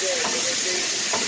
day.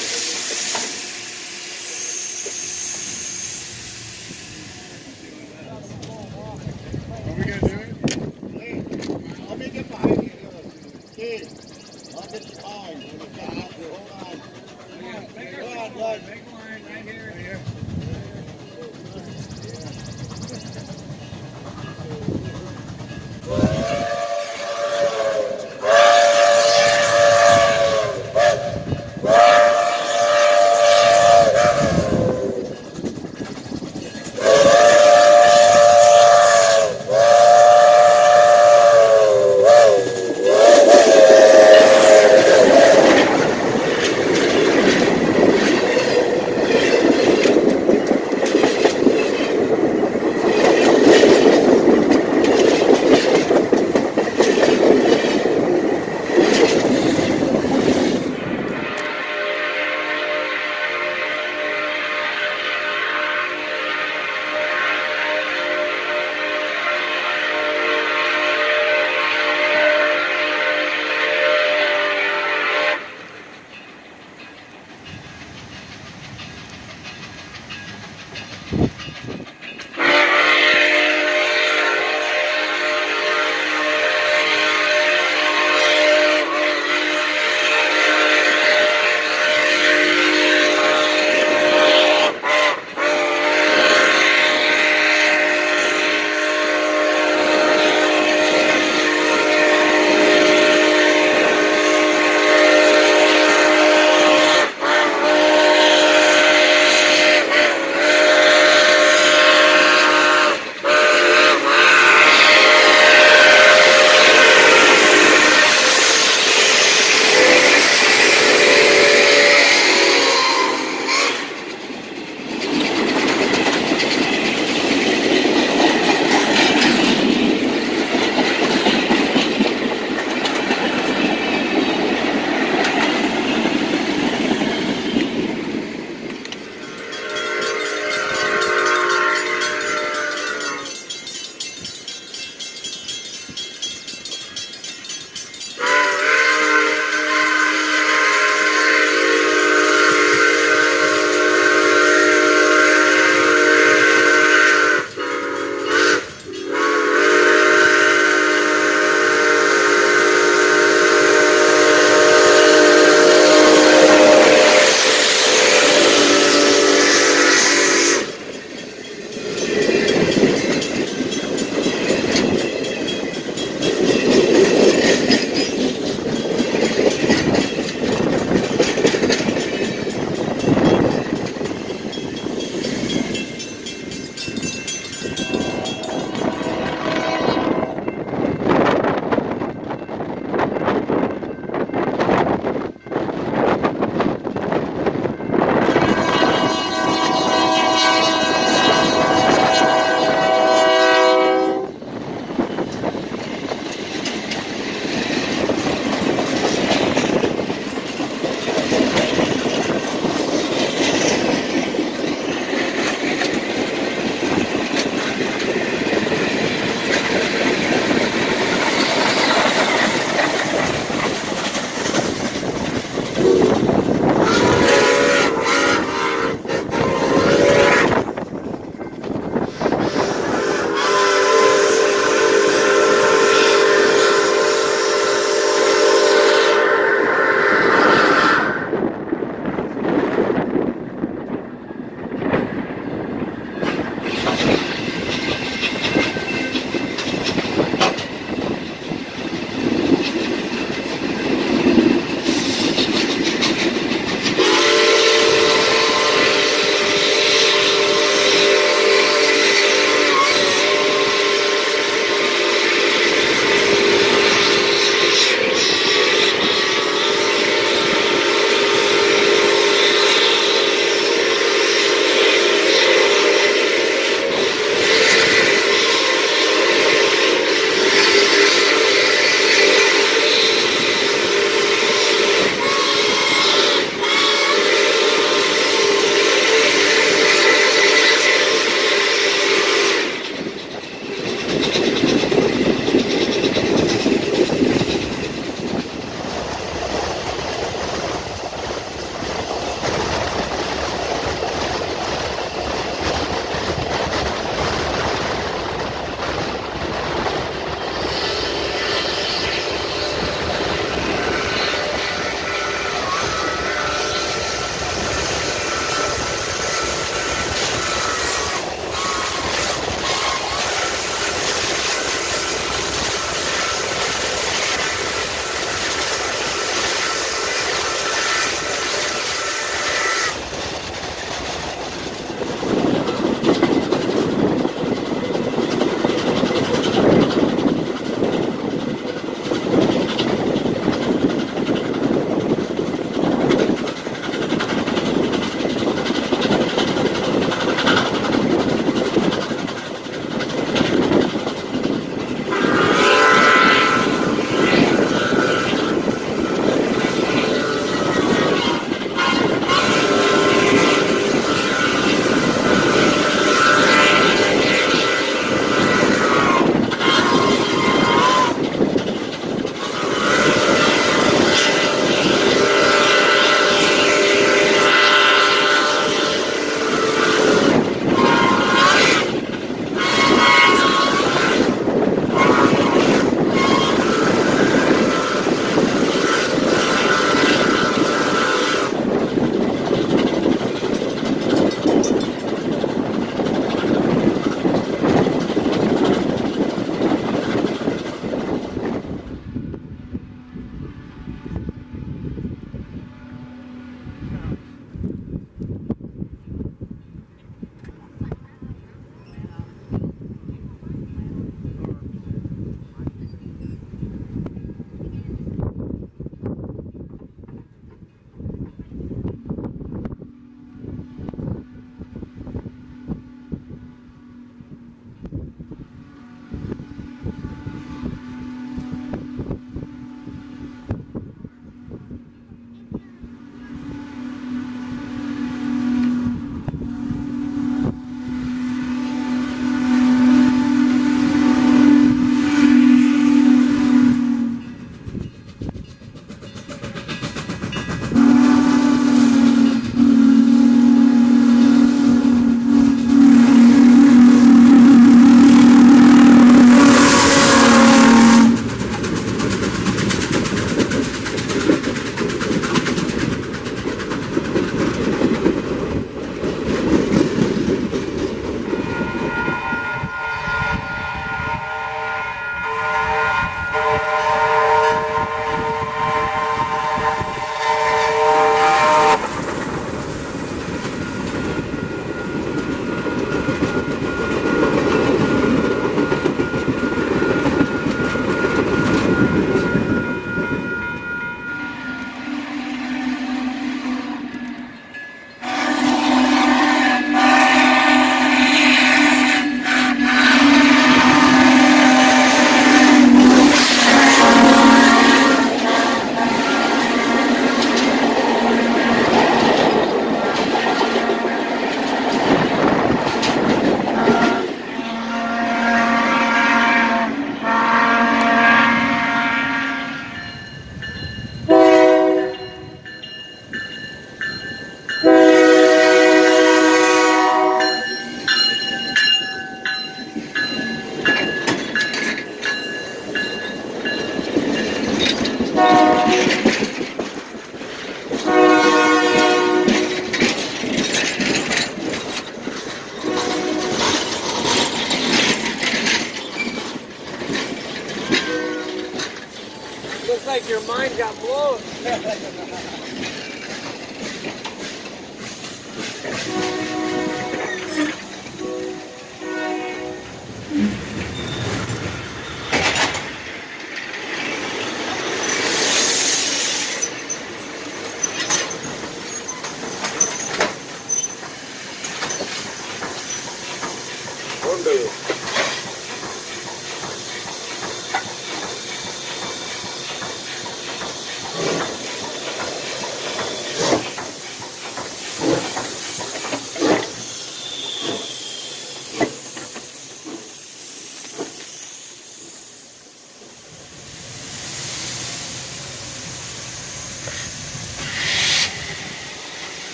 Like your mind got blown.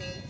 day.